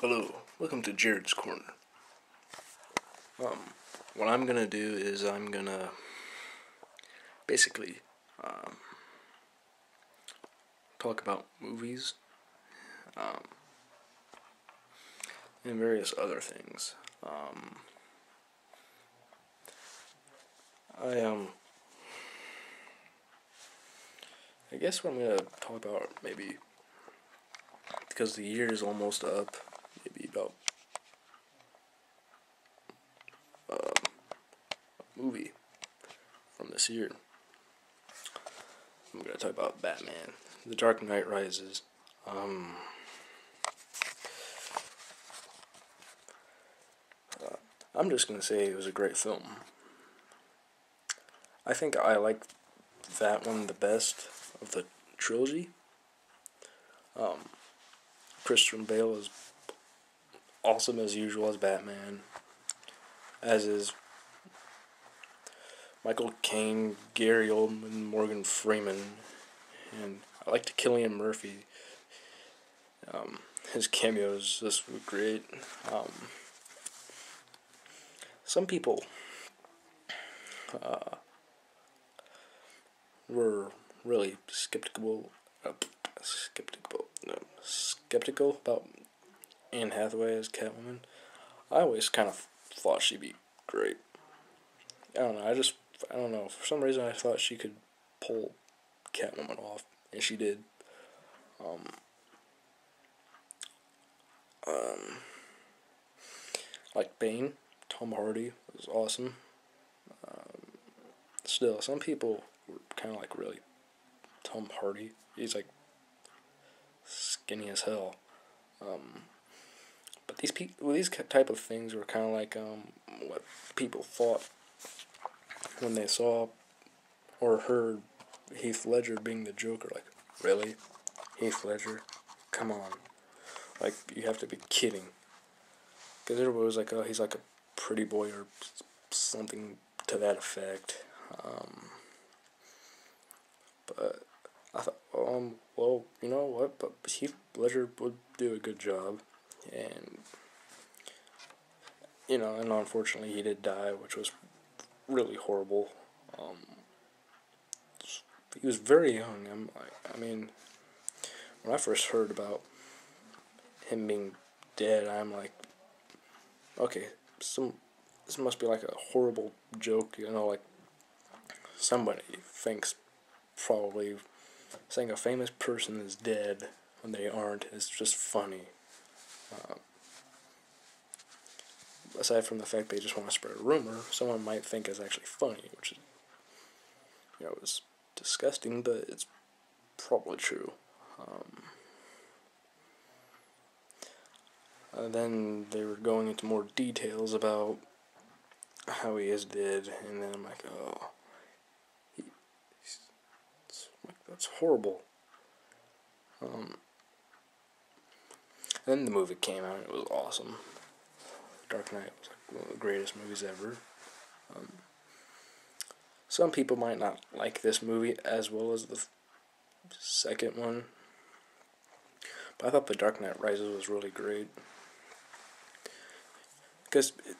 Hello, welcome to Jared's Corner. Um, what I'm gonna do is I'm gonna basically um, talk about movies um, and various other things. Um, I um, I guess what I'm gonna talk about maybe because the year is almost up, maybe about um, a movie from this year. I'm gonna talk about Batman, The Dark Knight Rises. Um, uh, I'm just gonna say it was a great film. I think I like that one the best of the trilogy. Um, Christian Bale is awesome as usual as Batman, as is Michael Caine, Gary Oldman, Morgan Freeman, and I like to Cillian Murphy. Um, his cameos just were great. Um, some people uh, were really skeptical, uh, skeptical, no, skeptical about Anne Hathaway as Catwoman. I always kind of thought she'd be great. I don't know. I just I don't know. For some reason, I thought she could pull Catwoman off, and she did. Um, um, like Bane, Tom Hardy was awesome. Um, still, some people were kind of like really Tom Hardy. He's like skinny as hell. Um, but these pe- well, these type of things were kind of like um, what people thought when they saw or heard Heath Ledger being the Joker. Like, really, Heath Ledger? Come on, like you have to be kidding. Because everybody was like, oh, he's like a pretty boy or something to that effect. Um, but I thought, um, well, you know what? But Heath Ledger would do a good job, and you know, and unfortunately, he did die, which was really horrible. Um, he was very young. I'm, like, I mean, when I first heard about him being dead, I'm like, okay, some this must be like a horrible joke, you know, like somebody thinks probably saying a famous person is dead when they aren't is just funny. Um, aside from the fact they just want to spread a rumor, someone might think is actually funny, which is, you know, is disgusting, but it's probably true. Um, uh, then they were going into more details about how he is dead, and then I'm like, oh, he, that's horrible. Um, then the movie came out, and it was awesome. Dark Knight was like one of the greatest movies ever. Um, some people might not like this movie as well as the second one, but I thought The Dark Knight Rises was really great because it,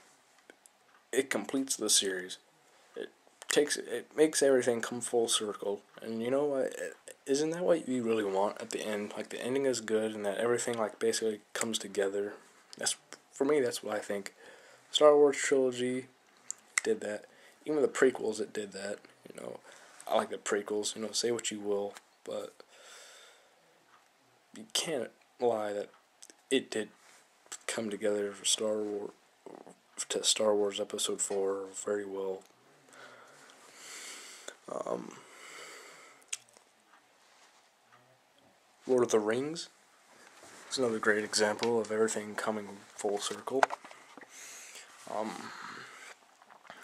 it completes the series. Takes it makes everything come full circle, and you know what? Isn't that what you really want at the end? Like the ending is good, and that everything like basically comes together. That's for me. That's what I think. Star Wars trilogy did that. Even the prequels, it did that. You know, I like the prequels. You know, say what you will, but you can't lie that it did come together for Star Wars to Star Wars Episode Four very well. Um, Lord of the Rings is another great example of everything coming full circle. Um,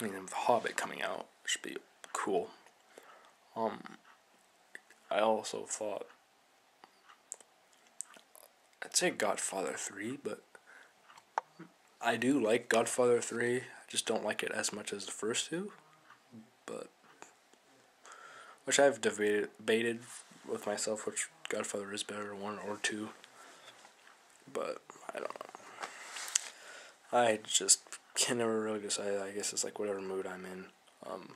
I mean, The Hobbit coming out should be cool. Um, I also thought I'd say Godfather three, but I do like Godfather 3. I just don't like it as much as the first two. But. Which I've debated, with myself which Godfather is better, 1 or 2. But, I don't know. I just can never really decide. I guess it's like whatever mood I'm in. Um,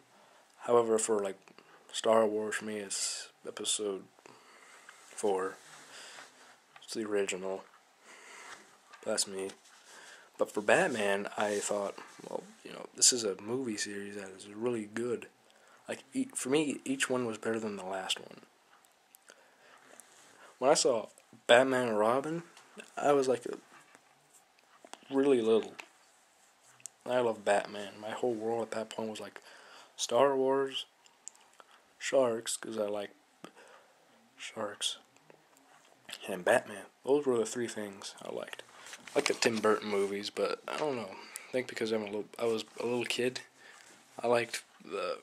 however, for like Star Wars, for me, it's Episode Four. It's the original. That's me. But for Batman, I thought, well, you know, this is a movie series that is really good. Like for me, each one was better than the last one. When I saw Batman and Robin, I was like really little. I love Batman. My whole world at that point was like Star Wars, sharks, because I like sharks, and Batman. Those were the three things I liked. I like the Tim Burton movies, but I don't know. I think because I'm a little, I was a little kid, I liked the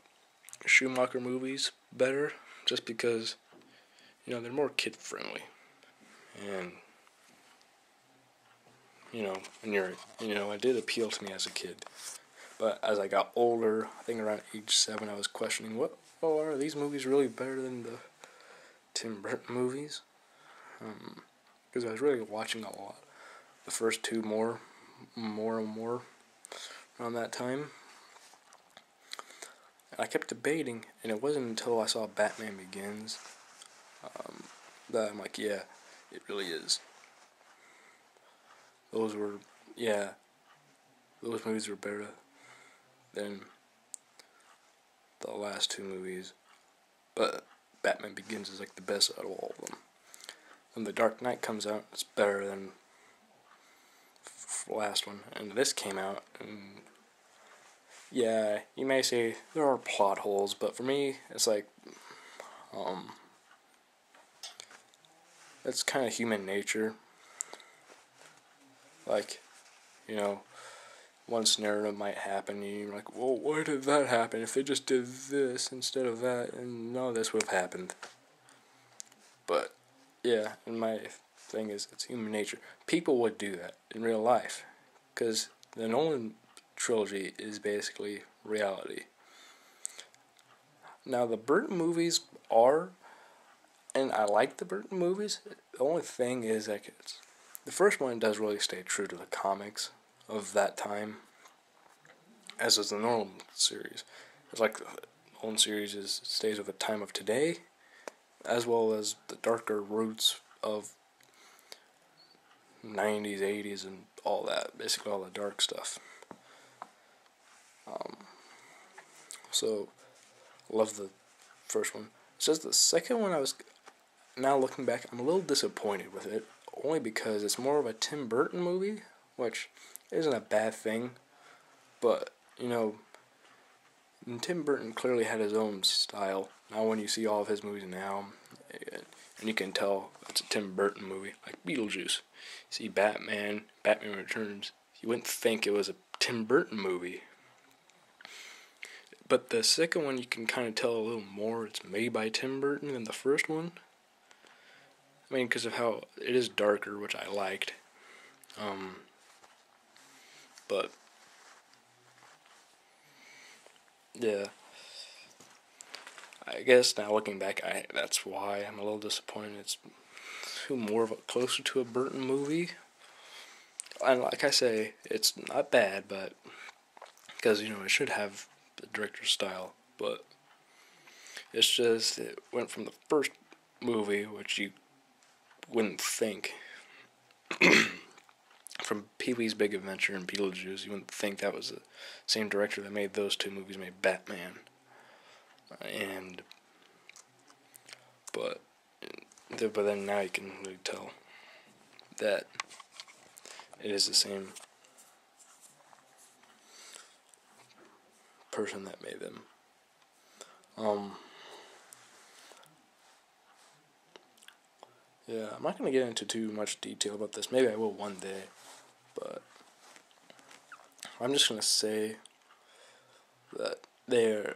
Schumacher movies better, just because, you know, they're more kid friendly, and you know, when you're, you know, it did appeal to me as a kid. But as I got older, I think around age seven, I was questioning, what, oh, are these movies really better than the Tim Burton movies? Because um, I was really watching a lot. The first two more, more and more around that time. I kept debating, and it wasn't until I saw Batman Begins um, that I'm like, yeah, it really is. Those were, yeah, those movies were better than the last two movies. But Batman Begins is like the best out of all of them. When The Dark Knight comes out, it's better than the last one. And this came out, and yeah, you may say there are plot holes, but for me, it's like, um, it's kind of human nature. Like, you know, one scenario might happen, and you're like, well, why did that happen? If they just did this instead of that, and of this would have happened. But, yeah, and my thing is, it's human nature. People would do that in real life, because the Nolan trilogy is basically reality. Now, the Burton movies are, and I like the Burton movies. The only thing is that it's the first one does really stay true to the comics of that time, as is the normal series. It's like the Nolan series is stays with the time of today, as well as the darker roots of 90s, 80s, and all that. Basically, all the dark stuff. Um, so, love the first one. It's just the second one I was. Now looking back, I'm a little disappointed with it only because it's more of a Tim Burton movie, which isn't a bad thing. But, you know, Tim Burton clearly had his own style. Now, when you see all of his movies now, and you can tell it's a Tim Burton movie, like Beetlejuice. You see Batman, Batman Returns. You wouldn't think it was a Tim Burton movie. But the second one, you can kind of tell a little more. It's made by Tim Burton than the first one. I mean, because of how it is darker, which I liked. Um, but yeah, I guess now looking back, I that's why I'm a little disappointed. It's more of a closer to a Burton movie. And like I say, it's not bad, but because you know it should have the director's style, but it's just it went from the first movie, which you wouldn't think from Pee Wee's Big Adventure and Beetlejuice, you wouldn't think that was the same director that made those two movies, made Batman. And, but, but then now you can really tell that it is the same person that made them. Um, Yeah, I'm not going to get into too much detail about this. Maybe I will one day. But I'm just going to say that there,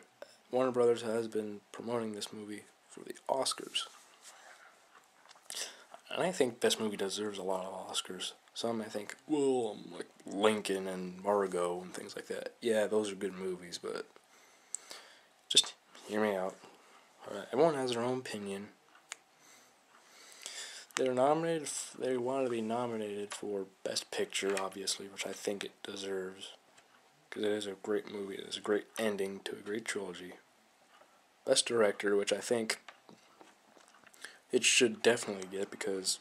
Warner Brothers has been promoting this movie for the Oscars. And I think this movie deserves a lot of Oscars. Some I think, well, um, like Lincoln and Argo and things like that. Yeah, those are good movies, but just hear me out. Alright, everyone has their own opinion. they're nominated. They want to be nominated for Best Picture, obviously, which I think it deserves, because it is a great movie. It is a great ending to a great trilogy. Best Director, which I think it should definitely get because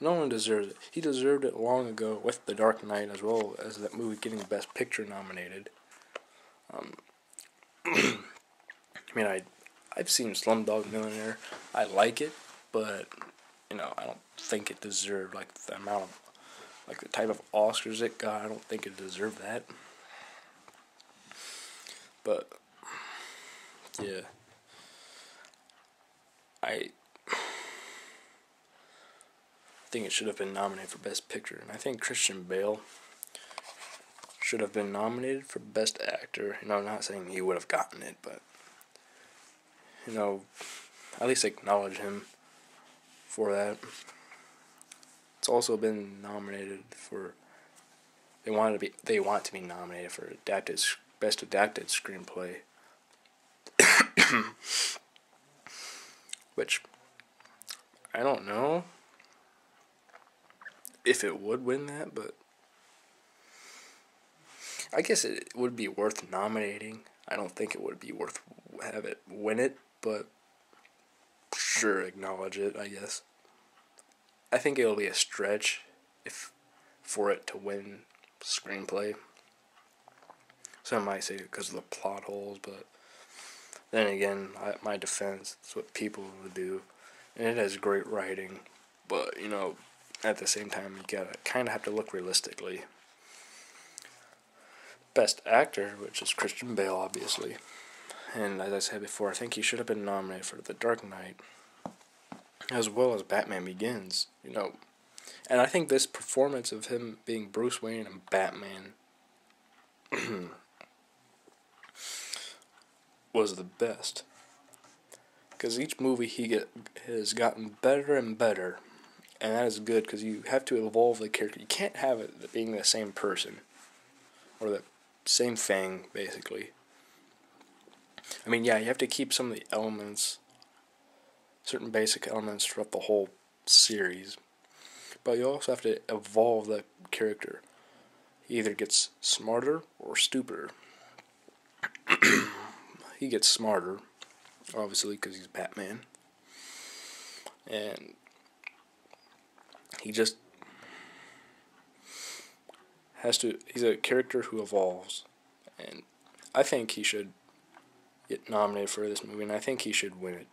Nolan deserves it. He deserved it long ago with The Dark Knight as well as that movie getting Best Picture nominated. Um, I mean, I I've seen Slumdog Millionaire. I like it, but you know, I don't think it deserved like the amount of like the type of Oscars it got. I don't think it deserved that. But yeah, I think it should have been nominated for Best Picture, and I think Christian Bale should have been nominated for Best Actor. You know, I'm not saying he would have gotten it, but you know, at least acknowledge him for that. It's also been nominated for. They wanted to be. They want to be nominated for adapted best adapted screenplay. Which I don't know if it would win that, but I guess it would be worth nominating. I don't think it would be worth have it win it, but sure acknowledge it, I guess. I think it'll be a stretch if for it to win screenplay. Some might say because of the plot holes, but then again, I, my defense, it's what people would do, and it has great writing, but you know, at the same time, you gotta kind of have to look realistically. Best actor, which is Christian Bale, obviously, and as I said before, I think he should have been nominated for The Dark Knight, as well as Batman Begins. You know, and I think this performance of him being Bruce Wayne and Batman was the best. Because each movie he get has gotten better and better, and that is good because you have to evolve the character. You can't have it being the same person, or the same thing basically. I mean, yeah, you have to keep some of the elements, certain basic elements throughout the whole series, but you also have to evolve the character. He either gets smarter or stupider. he gets smarter, obviously, because he's Batman. And he just has to. He's a character who evolves. And I think he should get nominated for this movie, and I think he should win it.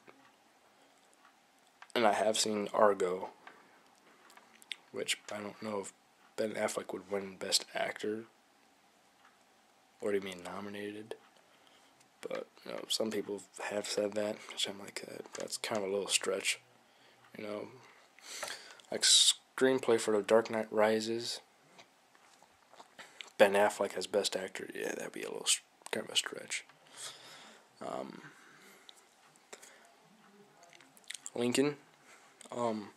And I have seen Argo, which I don't know if Ben Affleck would win Best Actor. Or do you mean nominated? But you know, some people have said that, which I'm like, uh, that's kind of a little stretch. You know, like screenplay for The Dark Knight Rises. Ben Affleck as Best Actor. Yeah, that'd be a little kind of a stretch. Um, Lincoln. Um,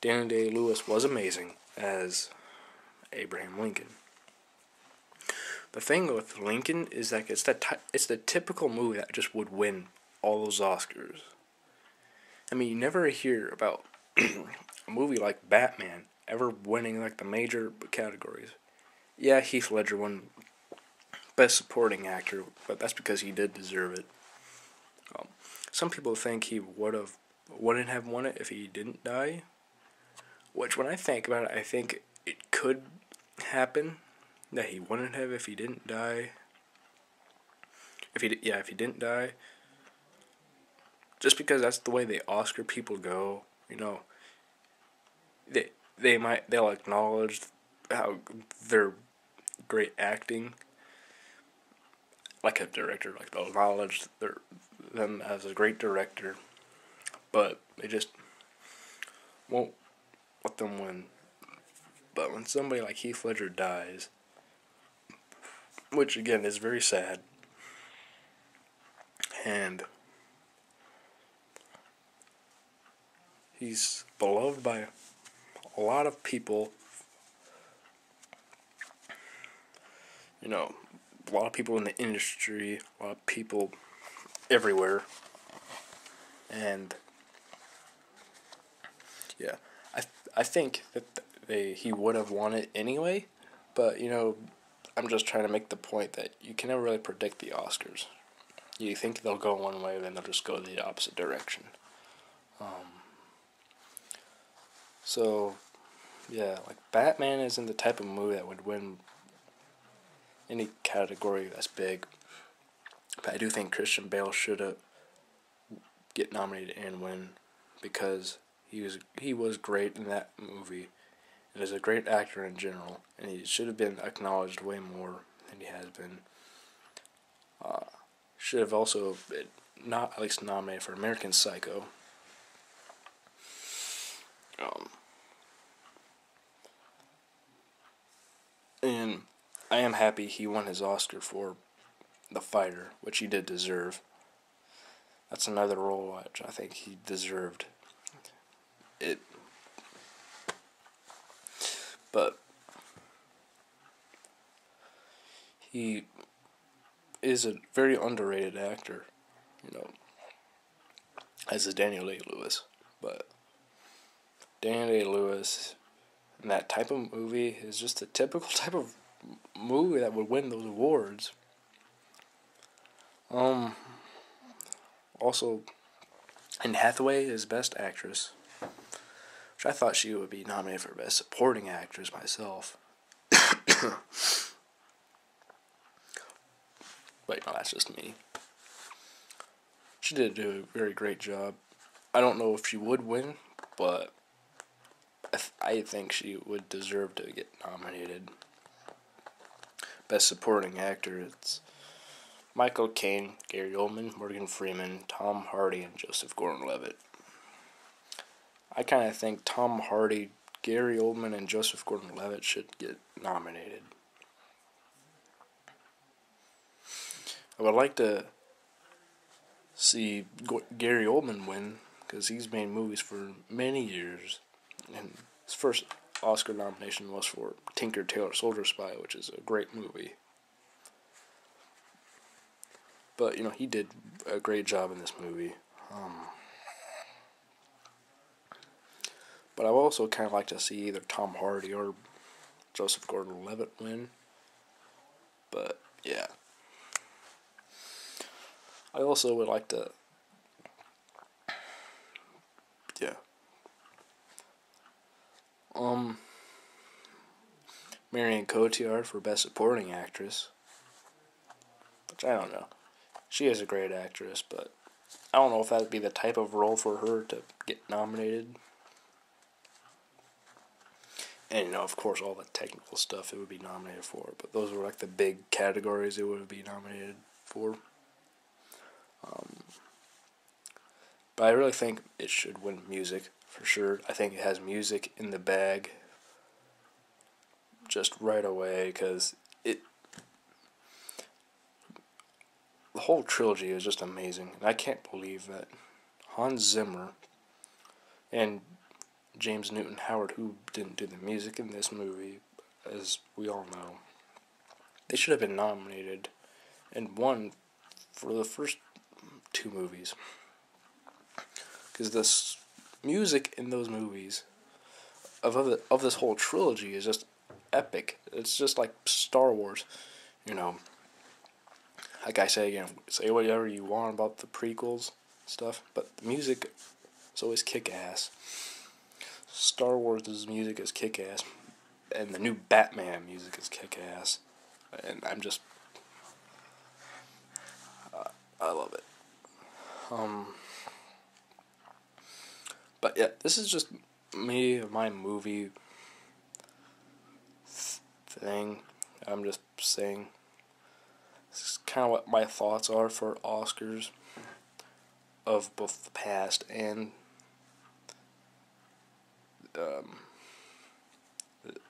Daniel Day Lewis was amazing as Abraham Lincoln. The thing with Lincoln is that it's that it's the typical movie that just would win all those Oscars. I mean, you never hear about a movie like Batman ever winning like the major categories. Yeah, Heath Ledger won Best Supporting Actor, but that's because he did deserve it. Um, some people think he would have wouldn't have won it if he didn't die. Which, when I think about it, I think it could happen that he wouldn't have if he didn't die. If he yeah, if he didn't die. Just because that's the way the Oscar people go, you know. They they might they'll acknowledge how their great acting. Like a director like they'll acknowledge their them as a great director but they just won't let them win. But when somebody like Heath Ledger dies which again is very sad and he's beloved by a lot of people, you know, a lot of people in the industry, a lot of people everywhere, and Yeah, I I think that they he would have won it anyway, but you know, I'm just trying to make the point that you can never really predict the Oscars. You think they'll go one way, then they'll just go the opposite direction. Um, so, yeah, like Batman isn't the type of movie that would win any category that's big. But I do think Christian Bale should have get nominated and win because he was he was great in that movie and is a great actor in general and he should have been acknowledged way more than he has been. Uh, should have also been not at least nominated for American Psycho. Um, and I am happy he won his Oscar for The Fighter, which he did deserve. That's another role which I think he deserved. It, but he is a very underrated actor, you know, as is Daniel Day Lewis. But Daniel Day Lewis and that type of movie is just a typical type of movie that would win those awards. Um. Also, Anne Hathaway is Best Actress, which I thought she would be nominated for Best Supporting Actress myself. but no, that's just me. She did do a very great job. I don't know if she would win, but I, th- I think she would deserve to get nominated. Best Supporting Actor, it's Michael Caine, Gary Oldman, Morgan Freeman, Tom Hardy, and Joseph Gordon-Levitt. I kind of think Tom Hardy, Gary Oldman, and Joseph Gordon-Levitt should get nominated. I would like to see Gary Oldman win because he's made movies for many years, and his first Oscar nomination was for Tinker Tailor Soldier Spy, which is a great movie. But you know he did a great job in this movie. Um, but I would also kind of like to see either Tom Hardy or Joseph Gordon-Levitt win. But yeah. I also would like to, yeah. Um, Marion Cotillard for Best Supporting Actress, which I don't know. She is a great actress, but I don't know if that would be the type of role for her to get nominated. And you know, of course, all the technical stuff it would be nominated for, but those were like the big categories it would be nominated for. Um, but I really think it should win music for sure. I think it has music in the bag just right away because it the whole trilogy is just amazing. And I can't believe that Hans Zimmer and James Newton Howard, who didn't do the music in this movie, as we all know, they should have been nominated and won for the first two movies. Because this music in those movies of of, the, of this whole trilogy is just epic. It's just like Star Wars, you know. Like I say again, say whatever you want about the prequels stuff, but the music is always kick ass. Star Wars' music is kick ass, and the new Batman music is kick ass, and I'm just uh, I love it. Um, but yeah, this is just me, my movie thing. I'm just saying. This is kind of what my thoughts are for Oscars of both the past and um,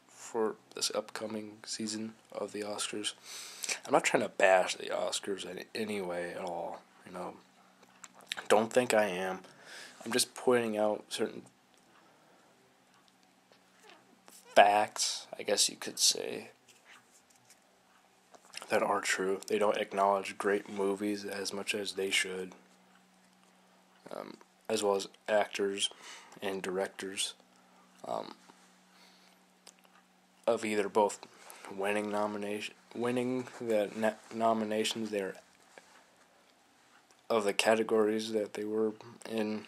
for this upcoming season of the Oscars. I'm not trying to bash the Oscars in any way at all, you know. Don't think I am. I'm just pointing out certain facts, I guess you could say, that are true. They don't acknowledge great movies as much as they should. Um, as well as actors and directors um, of either both winning nomination, winning the na- nominations there of the categories that they were in,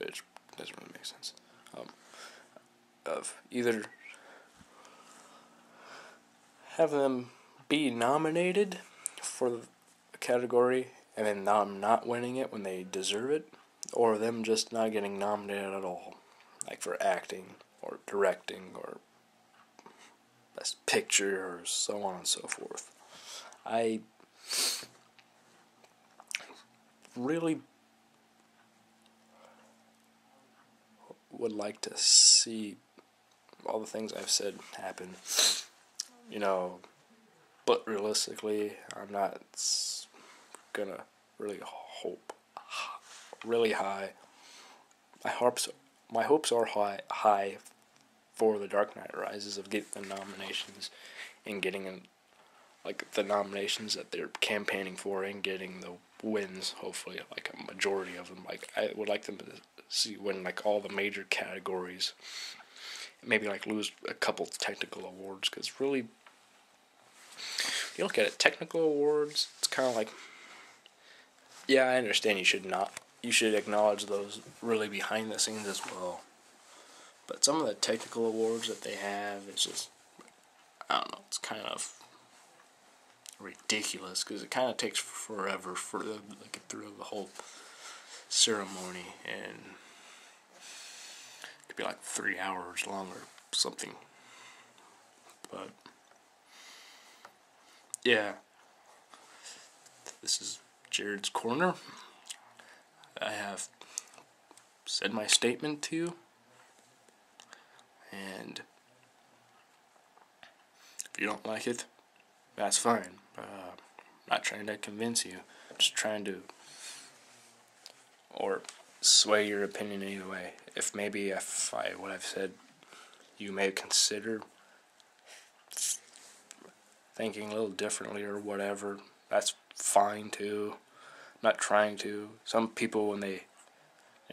which doesn't really make sense. Um, of either have them be nominated for a category and then them not winning it when they deserve it, or them just not getting nominated at all, like for acting or directing or best picture or so on and so forth. I really would like to see all the things I've said happen. You know, but realistically, I'm not gonna really hope really high. My hopes, my hopes are high, high for The Dark Knight Rises of getting the nominations and getting in, like the nominations that they're campaigning for and getting the wins. Hopefully, like a majority of them. Like I would like them to see win like all the major categories. Maybe like lose a couple technical awards because really, you look at it, technical awards. It's kind of like, yeah, I understand you should not you should acknowledge those really behind the scenes as well. But some of the technical awards that they have, it's just, I don't know, it's kind of ridiculous because it kind of takes forever for them to get through the whole ceremony and it could be like three hours long or something. But yeah, this is Jared's Corner. I have said my statement to you. And if you don't like it, that's fine. Uh, I'm not trying to convince you. I'm just trying to, or sway your opinion either way. If maybe if I what I've said, you may consider thinking a little differently or whatever. That's fine too not trying to. Some people, when they,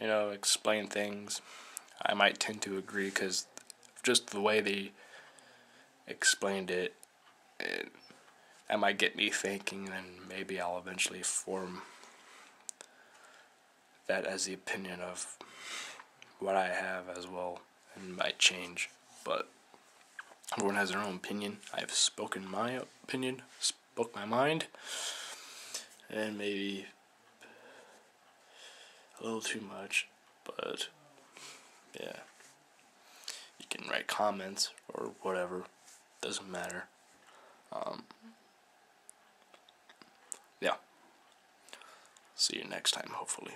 you know, explain things, I might tend to agree because just the way they explained it, it, that might get me thinking, and maybe I'll eventually form that as the opinion of what I have as well, and might change. But everyone has their own opinion. I've spoken my opinion, spoke my mind, and maybe a little too much, but yeah. You can write comments or whatever, doesn't matter. Um, yeah. See you next time, hopefully.